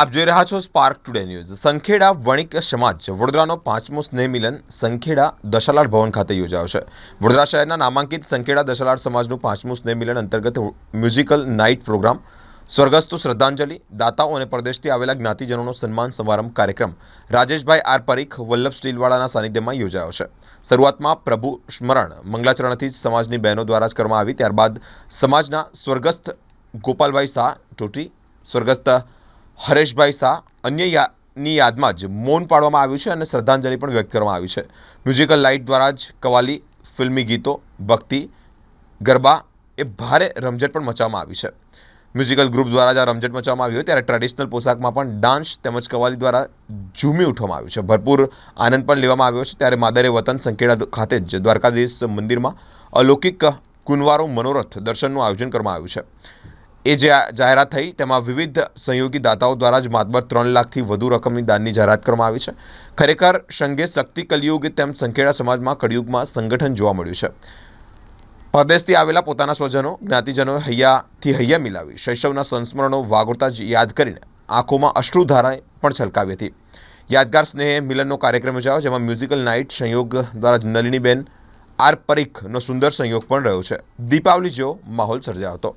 આપ જોઈ રહ્યા છો Spark Today News Sankheda Vanik સમાજ, વડોદરાનો પાંચમો સ્નેહ મિલન સંખેડા દશાલાડ ભવન ખાતે યોજાયો છે. વડોદરા શહેરના નામાંકિત સંખેડા દશાલાડ સમાજનું પાંચમું સ્નેહ મિલન અંતર્ગત મ્યુઝિકલ નાઇટ પ્રોગ્રામ, સ્વર્ગસ્થ શ્રદ્ધાંજલિ, દાતાઓ અને પરદેશથી આવેલા જ્ઞાતિજનોનો સન્માન સમારંભ કાર્યક્રમ રાજેશભાઈ આર પરીખ, વલ્લભ સ્ટીલવાળાના સાનિધ્યમાં યોજાયો છે. શરૂઆતમાં પ્રભુ સ્મરણ, મંગલાચરણથી જ સમાજની બહેનો દ્વારા જ કરવામાં આવી, ત્યારબાદ સમાજના સ્વર્ગસ્થ ગોપાલભાઈ શાહ, ટોટી, સ્વર્ગસ્થ હરેશભાઈ શાહ અન્ય યાની યાદમાં જ મૌન પાડવામાં આવ્યું છે અને શ્રદ્ધાંજલિ પણ વ્યક્ત કરવામાં આવી છે. મ્યુઝિકલ લાઇટ દ્વારા જ કવાલી ફિલ્મી ગીતો, ભક્તિ, ગરબા એ ભારે રમઝટ પણ મચાવવામાં આવી છે. મ્યુઝિકલ ગ્રુપ દ્વારા જ આ રમઝટ મચાવવામાં આવ્યું ત્યારે ટ્રેડિશનલ પોશાકમાં પણ ડાન્સ તેમજ કવાલી દ્વારા ઝૂમી ઉઠવામાં આવ્યું છે. ભરપૂર આનંદ પણ લેવામાં આવ્યો છે ત્યારે માદરે વતન સંકેડા ખાતે જ દ્વારકાધીશ મંદિરમાં અલૌકિક કુનવારો મનોરથ દર્શનનું આયોજન કરવામાં આવ્યું છે. એ જે જાહેરાત થઈ, તેમાં વિવિધ સહયોગી દાતાઓ દ્વારા જ માતબર ત્રણ લાખથી વધુ રકમની દાનની જાહેરાત કરવામાં આવી છે. ખરેખર, સંઘે શક્તિ કલયુગ તેમ સંખેડા સમાજમાં કળિયુગમાં સંગઠન જોવા મળ્યું છે. પરદેશથી આવેલા પોતાના સ્વજનો, જ્ઞાતિજનોએ હૈયાથી હૈયા મિલાવી, શૈશવના સંસ્મરણો વાગોળતા જ યાદ કરીને આંખોમાં અશ્રુધારાએ પણ છલકાવી હતી. યાદગાર સ્નેહ મિલનનો કાર્યક્રમ યોજાયો, જેમાં મ્યુઝિકલ નાઇટ સંયોગ દ્વારા નલિનીબેન આર પરીખનો સુંદર સંયોગ પણ રહ્યો છે. દીપાવલી જેવો માહોલ સર્જાયો હતો.